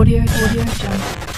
Audio Audio jump.